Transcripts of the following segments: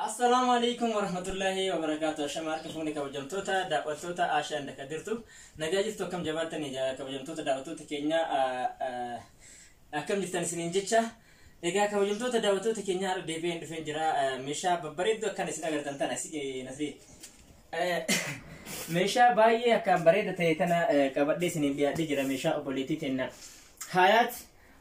Assalaamu alaikum warahmatullahi wabarakaatu. Ashama harka fuuni kabajamtoota daawwattoota Ashaan akka jirtu. Nagaa jirtu akkam jabaattanii kabajamtoota daawwattoota keenya akkam jirtan isiniin jecha. Egaa kabajamtoota daawwattoota keenya har'a deebi'een dhufeen jira. Meeshaa babbareedduu akkan isin agartan tana nasri. Meeshaa baay'ee akkaan bareeda ta'e tana qabadhee isiniin dhiyaadhee jira meeshaa obboleettii kenna. Hayaat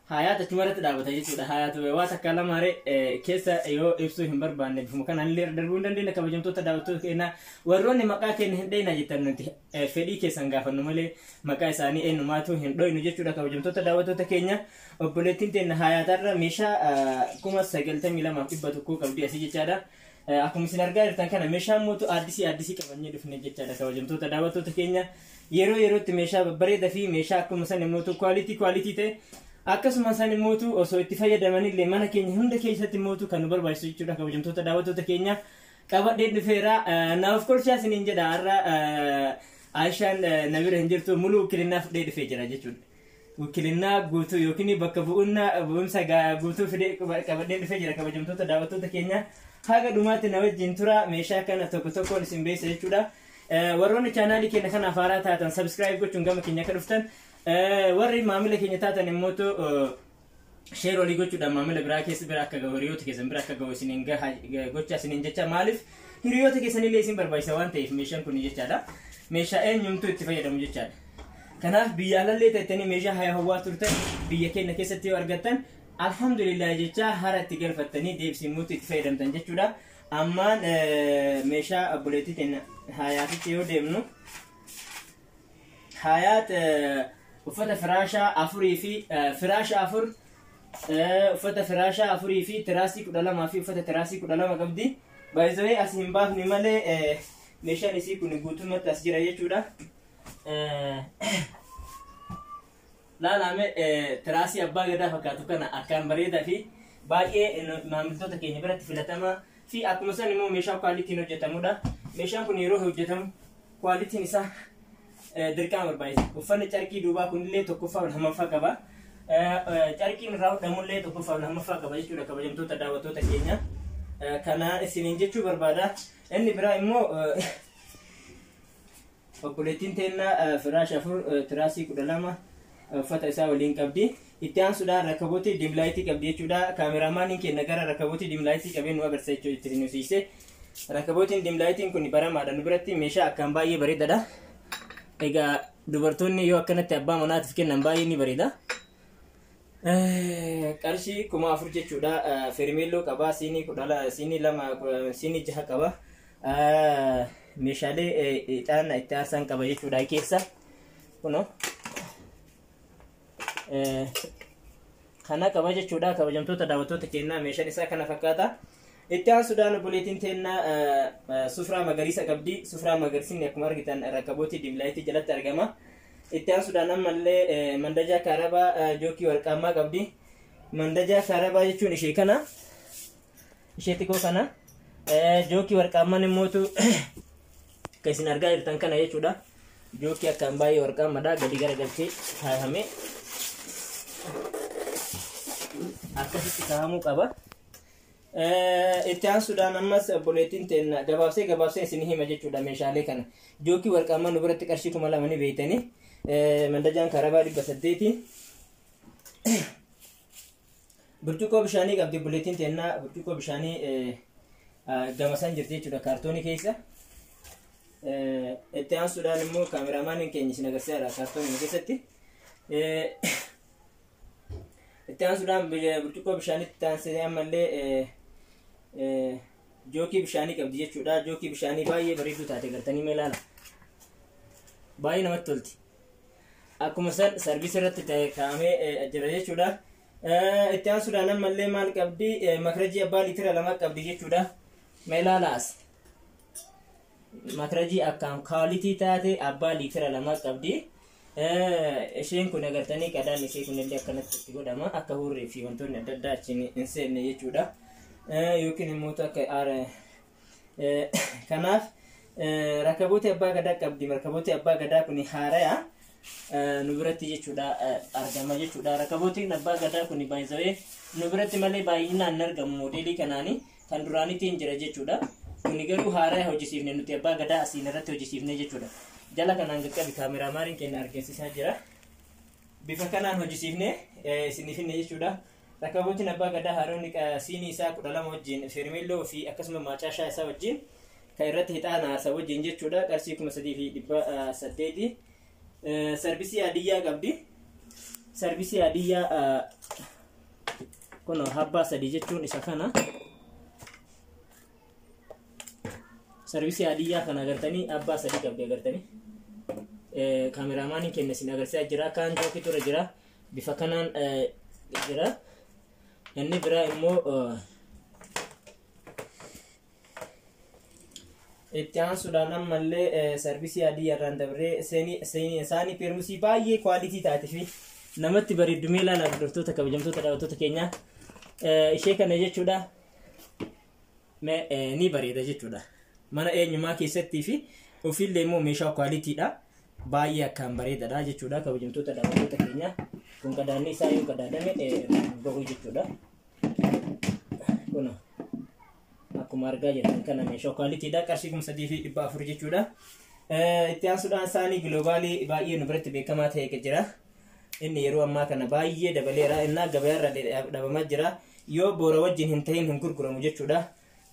hayaat achumarratti dhaabbata jechuudha. Hayaat waa takka lamaaree keessa yoo ibsuu hin barbaanne bifuma kanaan illee darbuu hin dandeenya kabajamtoota daawwattoota keenya warroonni maqaa keenya hin dheeyna jettan nuti fedhii keessan gaafannu malee maqaa isaanii eenyumaatu hin dhoynu jechuudha kabajamtoota daawwattoota keenya obboleettiin teenya hayaatarra meeshaa kuma sagaltamii lamaaf dhibba tokkoo qabdi asii jechaadha. Akkuma isin argaa jirtan kana meeshaan mootu addisii addisii qabannee dhufne jechaadha kabajamtoota daawwattoota keenya yeroo yerootti meeshaa babbareedaa fi meeshaa akkuma san immoo kwaalitii kwaalitii ta'e akkasuma san immoo osoo itti fayyadamanillee mana keenya hunda keessatti immoo kan nu barbaachisu jechuudha. Kabajamtoota daawwattoota keenya qabadhee dhufeera. Naaf kolchaa isiniin jedha har'a Aishaan na bira hin jirtu muluu ukilinnaa fudhee dhufee jira jechuudha. Ukilinnaa guutuu yookiin bakka bu'unnaa bu'umsa guutuu fidee qabadhee dhufee jira kabajamtoota daawwattoota keenya. Haga dhumaatti na wajjin tura. Meeshaa kana tokko tokkoon isin beessa jechuudha. Warroonni chaanaalii keenya kanaaf haaraa taatan sabskiraayib gochuun gama keenya akka dhuftan warri maamila keenya taatan immoo sheer olii gochuudhaan maamila biraa keessa bira akka gahu hiriyoota keessan bira akka gahu isiniin gochaa isiniin jecha maaliif hiriyoota keessanillee isin barbaachisa waan ta'eef meeshaan kun jechaadha. Meeshaa eenyumtuu itti fayyadamu jechaadha. Kanaaf biyya alallee ta'ettanii meeshaa haya hawwaa turtan biyya keenya keessatti yoo argattan alhamdulillah jecha hara itti galfattanii deebisimuutti itti fayyadamtan jechuudha. Ammaan meeshaa obboleettii keenya hayaatitti yoo deemnu hayaat uffata firaashaa afurii fi firaasha afur uffata firaashaa afurii fi tiraasii kudha lamaa fi uffata tiraasii kudha lama qabdi. Baay'isawee as hin baafne malee meeshaan isii kun guutummaatti as jira jechuudha. Laalame tiraasii abbaa gadaa fakkaatu kana akkaan bareedaa fi baay'ee maamiltoota keenya biratti filatamaa fi akkuma san immoo meeshaa kwaalitiin hojjetamudha. Meeshaan kun yeroo hojjetamu kwaalitiin isaa dirqama barbaachisa. Uffanni carqii duubaa kunillee tokkoffaa lamaffaa qaba. Carqiin irraa hodhamullee tokkoffaa lamaffaa qaba jechuudha kabajamtoota daawwattoota keenya. Kana isiniin jechuu barbaada. Inni biraa immoo obboleettiin teennaa firaasha afur tiraasii kudha lama uffata isaa waliin qabdi. Itti aansuudhaan rakkabooti dimlaayitii qabdi jechuudha. Kaameraamaaniin keenya gara rakkabootii dimlaayitii qabee nu agarsiisa jechuudha itti nusiise. Rakkabootiin dimlaayitiin kun baramaadha nu biratti meeshaa akkaan baay'ee bareedadha. Egaa dubartoonni yoo akkanatti abbaa manaatiif kennan baay'ee ni bareeda. Qarshii kuma afur jechuudha. Fermeelloo qaba. Siinii kudha siinii lama siinii jaha qaba. Meeshaalee ixaana itti aarsan qaba jechuudha keessa. Kunoo. Kana qaba jechuudha. Kabajamtoota daawwattoota keenyaa meeshaan isaa kana fakkaata. Itti aansuudhaan obboleettiin teennaa sufraa magariisa qabdi. Sufraa magariisni akkuma argitan rakkabootii dimlaayitii jalatti argama. Itti aansuudhaan ammallee mandajaa kaarabaa jookii warqaammaa qabdi. Mandajaa kaarabaa jechuun ishee kana. Ishee xiqqoo kana. Jookii warqaammaan immootu kan isin argaa jirtan kana jechuudha. Jookii akkaan baay'ee warqaammadha. Gadi garagalchee kaayamee akkasitti kaa'amuu qaba. Itti aansuudhaan ammas obboleettiin teenya gabaabsee gabaabsee isin hima jechuudha meeshaalee kana. Jookii warqaammaa nu biratti qarshii kuma lama ni beeytanii mandajaan karabaa dhibba saddeeti. Burcuqqoo bishaanii qabdi obboleettiin teennaa. Burcuqqoo bishaanii gamasan jirti jechuudha kaartoonii keessa. Itti aansuudhaan immoo kaameraamaaniin keenya isin agarsiisaadha kaartoonii keessatti. Itti aansuudhaan burcuqqoo bishaaniitti itti aansee ammallee jookii bishaanii qabdi jechuudha. Jookii bishaanii baay'ee bareedduu taate gartanii mee ilaala. Baay'ee namatti tolti. Akkuma san sarbiis irratti kaa'amee jira jechuudha. Itti aansuudhaan ammallee maal qabdi makarajii abbaa liitira lama qabdi jechuudha. Mee ilaalaas. Makarajii akkaan kwaalitii taate abbaa liitira lama qabdi. isheen kun agartanii qadaan ishee kun illee akkanatti godhama akka hurrii fi wantoonni adda addaa achiin hin seenne jechuudha. Yookiin immoo akka aara kanaaf rakkaboota abbaa gadaa qabdi. Rakkaboota abbaa gadaa kun haaraya nu biratti jechuudha argama jechuudha. Rakkabootiin abbaa gadaa kun baay'isawee nu biratti malee baay'inaan argamu. Moodeelii kanaani kan duraanitiin jira jechuudha. Kuni garuu haaraa hojjisiifne nuti abbaa gadaa asiin irratti hojjisiifne jechuudha. Jala kanaan qaqqabi kaameraamaaniin keenya argisiisaa jira. Bifa kanaan hojjisiifne isiniif hinne jechuudha rakkaboottiin abbaa gadaa haaroonni siinii isaa kudha lama wajjin fermeelloo fi akkasuma maacaashaa isaa wajjin kan irratti hixaana isa wajjin jechuudha. Qarshii kuma sadii fi dhibba saddeeti. Sarbisii adiyyaa qabdi. Sarbisii adiyyaa kun habbaa sadii jechuun isa kana. Sarbisii adiyyaa kana agartanii abbaa sadii qabdi agartanii. Kaameraamaaniin keenya isin agarsiisaa jira. Kaan jookii ture jira. Bifa kanaan jira inni biraa immoo itti aansuudhaan ammallee sarbisii adii irraan dabree isaanii peermusii baay'ee kwaalitii taate fi namatti bareeddumee ilaala hordoftoota kabajamtoota daawwattoota keenyaa ishee kana jechuudha ni bareeda jechuudha mana eenyumaa keessattii fi ofiillee immoo meeshaa kwaalitiidha baay'ee akkaan bareedadha jechuudha kabajamtoota daawwattoota keenyaa kun qadaadni isaa yoo qadaadame bahu jechuudha kun akkuma argaa jirtan kana meeshaa kwaalitiidha qarshii kuma sadii fi dhibba afur jechuudha itti aansuudhaan isaanii giloobaalii baay'ee nu biratti beekamaa ta'e jira. Inni yeroo ammaa kana baay'ee dabaleera innaa gabaarra dhabamaa jira. Yoo boora wajjin hin ta'in hin gurguramu jechuudha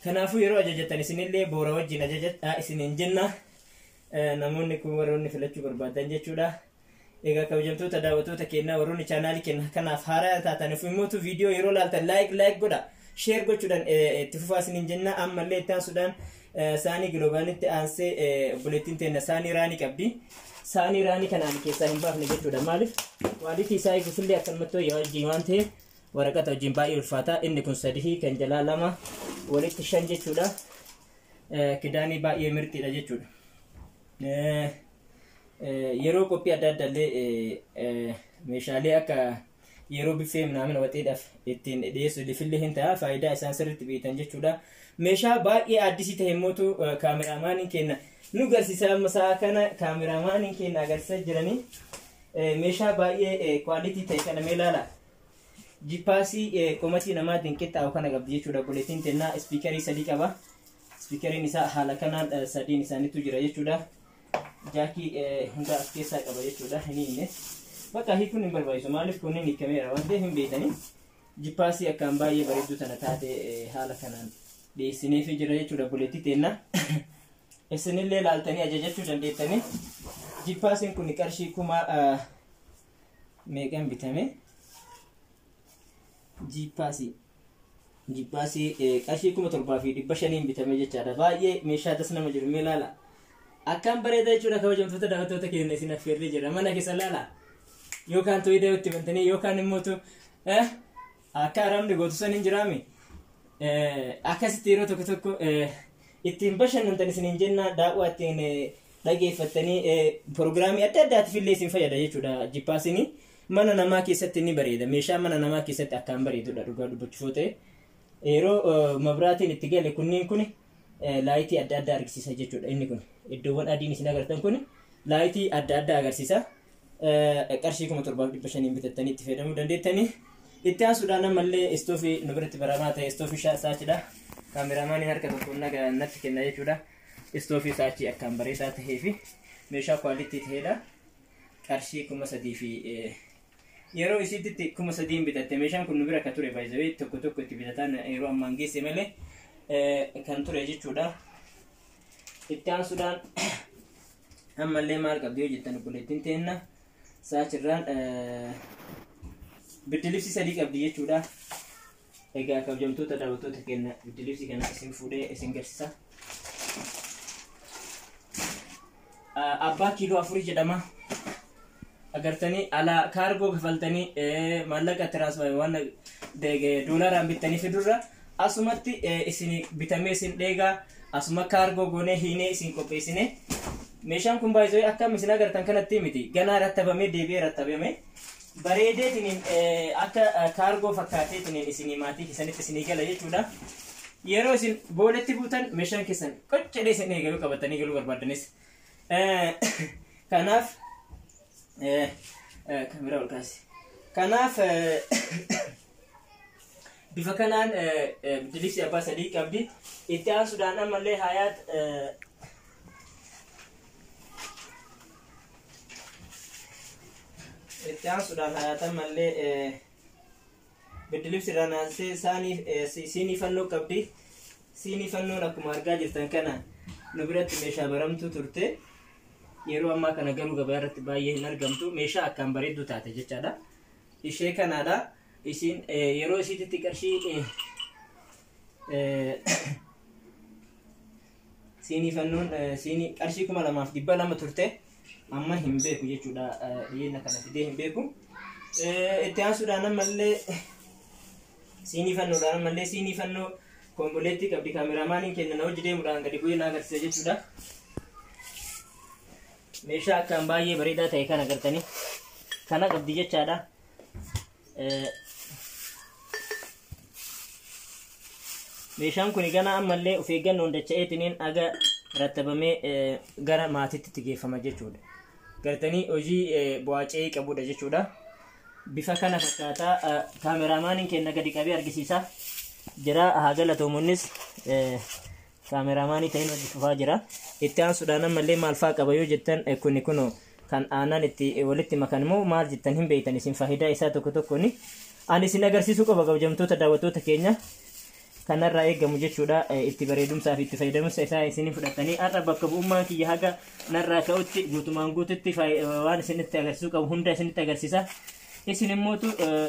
kanaafuu yeroo ajajatan isinillee boora wajjin ajajadhaa isiniin jenna. Namoonni kun warroonni filachuu barbaadan jechuudha egaa kabajamtoota daawwattoota keenyaa warroonni chaanaalii keenya kanaaf haaraa taataniif immootu viidiyoo yeroo laaltan laayik laayik godha sheer gochuudhaan itti fufaa isiniin jenna ammallee itti aansuudhaan saanii giloobaanitti aansee obboleettiin teenna. Saanii raanii qabdi. Saanii raanii kanaan keessaa hin baafne jechuudha. Maaliif? Waalitii isaa eeguufillee akkanumatti wayyaa wajjin waan ta'eef waraqata wajjin baay'ee ulfaata. Inni kun sadii kan jalaa lama walitti shan jechuudha. Kidaanii baay'ee mirxiidha jechuudha. Yeroo qophii adda addaallee meeshaalee akka yeroo biffee minaamin waxeedhaaf ittiin dhiyeessu lifillee hin ta'a. Faayidaa isaan sirriitti beektan jechuudha. Meeshaa baay'ee addisii ta'e mootu kaameraamaaniin kenna. Nu garsiisa amma sa'a kana kaameraamaaniin kenna agarsiisaa jiranii meeshaa baay'ee kwaalitii ta'e kana mee ilaala jippaasii qomatii namaatiin qixxaa'u kana qabdi jechuudha buleetiin tennaa. Ispiikarii sadii qaba. Ispiikariin isaa haala kanaan sadiin isaaniitu jira jechuudha. Jaakii hunda as keessaa qaba jechuudha. Hin hinne bakka hiikuun hin barbaachisu maaliif kun hin hiikameera waan ta'eef hin beekanii jippaasii akkaan baay'ee bareedduu tana taate haala kanaan dhiyeessineefi jira jechuudha. Buleetii tennaa isinillee laaltanii ajajachuu dandeettanii. Jippaasiin kun qarshii kuma meeqan bitame? Jippaasii. Jippaasii qarshii kuma torbaa fi dhibba shaniin bitame jechaadha. Baay'ee meeshaa tas nama jiru. Mee laala? Akkaan bareeda jechuudha kabajamtoota daawwattoota keenya isin affeerree jira mana keessa laala yookaan to'idee itti bantanii yookaan immoo akka aramni gootu san hin jiraami akkasitti yeroo tokko tokko ittiin bashannantan isiniin jenna daawwaa ittiin dhageeffattanii proogiraamii adda addaatiif illee isin fayyada jechuudha jippaasini mana namaa keessatti ni bareeda. Meeshaa mana namaa keessatti akkaan bareedudha dhugaa dubbachuuf ta'e. Yeroo mabraatiin itti gale kunniin kun laayitii adda addaa agarsiisa jechuudha. Inni kun iddoowwan adiin isin agartan kun laayitii adda addaa agarsiisa qarshii kuma torbaaf dhibba shaniin bitattanii itti fayyadamuu dandeettanii. Itti aansuudhaan ammallee istoofii nu biratti baramaa ta'e istoofii saachidha kaameraamaaniin harka tokko natti kenna jechuudha. Istoofii saachii akkaan bareedaa tahee fi meeshaa kwaalitii ta'edha qarshii kuma sadii fi yeroo isitti kuma sadiin bitatte meeshaan kun nu bira akka ture baay'ee tokko tokko itti bitataan yeroo ammaan geesse malee kan ture jechuudha. Itti aansuudhaan ammallee maal qabdi yoo jettan obboleettiin teenna saachirraan biddilibsi sadii qabdi jechuudha. Egaa kabajamtoota daawwattoota keenya biddilibsi kana isin fuudhee isin garsiisa abbaa kiiloo afurii jedhama. Agartanii ala kaargoo kafaltanii maallaqa tiransfer waan doolaaraan bittanii fidurra. Asumatti isin bitamee isin dheegaa. Asuma kaargoo goonee hiinee isin qopheessine meeshaan kun baay'ee akkam isin agartan kanatti miti ganaa rattabamee deebi'ee rattabame bareedeetiniin akka kaargoo fakkaateetiniin isin maatii keessanitti isinii gala jechuudha. Yeroo isin booletti buutan meeshaan keessan qoccadee isin eegaluu qabatanii galuu barbaadanis. Kanaaf kaameraa ol kaasi. Kanaaf bifa kanaan diliksi abbaa sadii qabdi itti aansuudhaan ammallee hayaat itti aansuudhaan hayaat ammallee biddilibsi ranaasee isaanii siinii fannoo qabdi. Siinii fannoon akkuma argaa jirtan kana nu biratti meeshaa baramtuu turte. Yeroo ammaa kana garuu gabaa irratti baay'ee hin argamtu. Meeshaa akkaan bareeddu taate jechaadha. Ishee kanaadha. Isin yeroo isiititti qarshii siinii fannoon siinii qarshii kuma lamaaf dhibba lama turte amma hin beeku jechuudha dhiyeenna kana fidee hin beeku itti aansuudhaan ammallee siinii fannoodhaan ammallee siinii fannoo komboleettii qabdi kaameraamaaniin kenna na hojii deemuudhaan gadi bu'ee na agarsiisa jechuudha meeshaa akkaan baay'ee bareedaa ta'e kana agartanii kana qabdi jechaadha meeshaan kun gana ammallee of eeggannoon dacha'eetiniin aga rattabamee gara maatitti geeffama jechuudha gartanii hojii bu'aacee qabudha jechuudha. Bifa kana fakkaataa kaameraamaaniin kenna gadi qabee argisiisa. Jira haa galatoomunnis kaameraamaanii ta'in hojii fufaa jira. Itti aansuudhaan ammallee maal faa qaba yoo jettan kuni kuno kan aannan itti walitti makan immoo maal jettan hin beektan. Isin faayidaa isaa tokko tokkoon ani isin agarsiisuu qaba kabajamtoota daawwattoota keenya kanarraa eegamu jechuudha itti bareedumsaa fi itti fayyadamumsa isaa isin fudhatanii har'a bakka bu'ummaan kiyya haga narraa ka'utti guutumaan guututti waan isinitti agarsiisuu qabu hunda isinitti agarsiisa isin immootu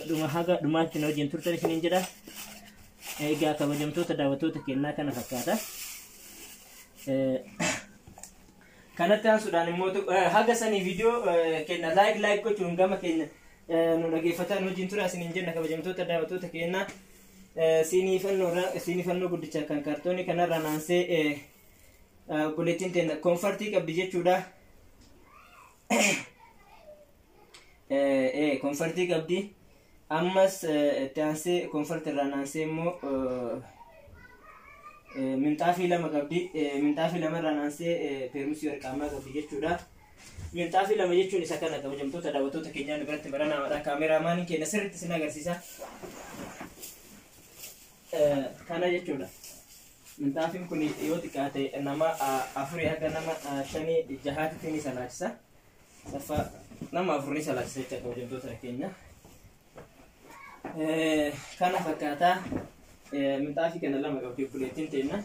dhuma haga dhumaatti na wajjin turtan isiniin jedha egaa kabajamtoota daawwattoota kennaa kana fakkaata kanatti aansuudhaan immootu haga sanii viidiyoo kenna laayik laayik gochuun gama keenya nu dhageeffatan wajjin tura isiniin jenna kabajamtoota daawwattoota kennaa siinii fannoorra siinii fannoo guddicha kan kaartoonii kanarra naansee buletiin teenya koonfartii qabdi jechuudha. Koonfartii qabdi ammas itti aansee koonfartii irraa naansee immoo minxaafii lama qabdi minxaafii lama irraa naansee peermusii warqaamaa qabdi jechuudha. Minxaafii lama jechuun isa kana kabajamtoota daawwattoota keenyaa biratti baranaamaadha. Kaameraamaaniin keenya sirriitti isin agarsiisa. Kana jechuudha. Minxaafiin kun yoo xiqqaate nama afurii haga nama shanii jahaatitti ni salaachisa. Saffaa nama afur ni salaachisa jecha kabajamtoota keenya. Kana fakkaataa minxaafii kana lama qabdi buleettiin teenna.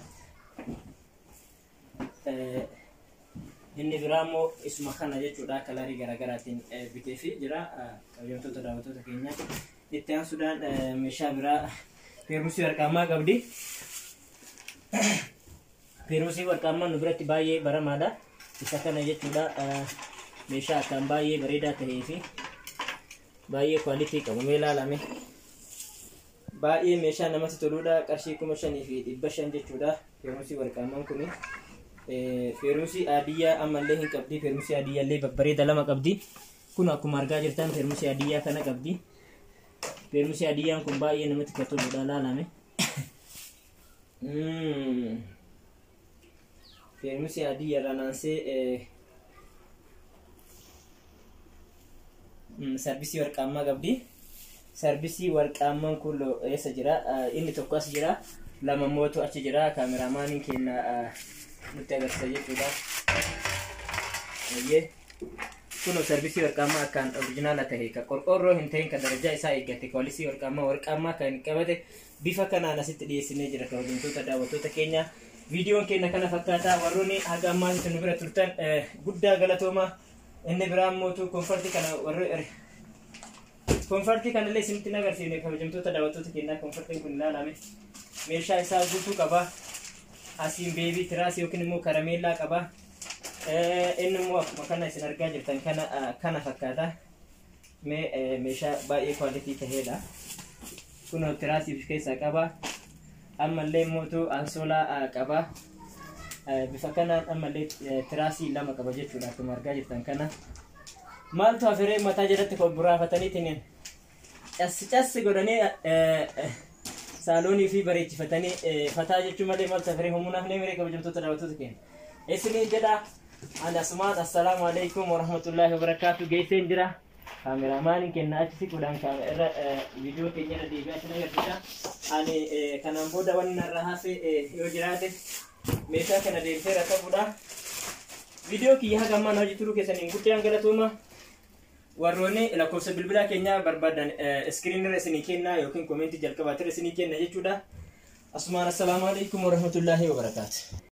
Inni biraa immoo isuma kana jechuudha kalaarii garaagaraatiin bitee fi jira kabajamtoota daawwattoota keenya. Itti aansuudhaan meeshaa biraa peermusii warqaamaa qabdi. Peermusii warqaamaa nu biratti baay'ee baramaadha. Isa kana jechuudha meeshaa akkaan baay'ee bareedaa tahee fi baay'ee kwaalitii qabu mee ilaalame. Baay'ee meeshaa namatti toludha. Qarshii kuma shanii fi dhibba shan jechuudha. Peermusii warqaamaan kuni. Peermusii adiyyaa ammallee hin qabdi. Peermusii adiyyaa illee babbareeda lama qabdi. Kun akkuma argaa jirtan peermusii adiyyaa kana qabdi. Peermusii adiyyaan kun baay'ee namatti kan toludha laalame. Peermusii adiyyaa irraa naansee sarbisii warqaammaa qabdi. Sarbisii warqaammaan kun eessa jira? Inni tokko as jira. Lama mootu achi jira. Kaameraamaaniin keenya nutti agarsiisa jechuudha. Kun sarbisii warqaammaa akkaan orijinaala tahe kan qorqoorroo hin ta'in kan darajaa isaa eeggate kwaalisii warqaammaa warqaammaa kan qabate bifa kanaan asitti dhiyeessinee jira kabajamtoota daawwattoota keenya. Viidiyoon keenya kana fakkaataa warroonni haga ammaatti nu bira turtan guddaa galatooma. Inni biraan mootuu koonfartii kana warri koonfartii kanallee isinitti agarsiifne kabajamtoota daawwattoota keenyaa koonfartiin kun ilaalame. Meeshaa isaa guutuu qaba. Asiin beebii tiraas yookiin immoo karameellaa qaba. Inni immoo akkuma kana isin argaa jirtan kana kana fakkaata mee meeshaa baay'ee kwaalitii taheedha kun tiraasiif keessaa qaba ammallee mootuu ansoolaa qaba bifa kanaan ammallee tiraasii lama qaba jechuudha akkuma argaa jirtan kana maaltu afiree mataa jalatti buraafataniitiin cassi cassi godhanii saaloonii fi bareechifatanii fataa jechuun malee maaltu afiree humunaaf nee miree kabajamtoota daawwattoota keenya isinii jedha Anda semua Assalamualaikum warahmatullahi wabarakatuh Guys jira Kameraman kenna achi kudang kamera video kenyara di biasa na kita Ani kanan boda wan narahase yo jirate Mesa kana de sera ta boda Video ki haga man hoji turu kesan ingutte angala tuma warroonni lakkoofsa bilbilaa keenya barbaadan iskiriinirra isinii kennaa yookiin koomenti jalqabaatirra isinii kenna jechuudha. Asumaan assalaamu alaikum warahmatullaahi wabarakaatu.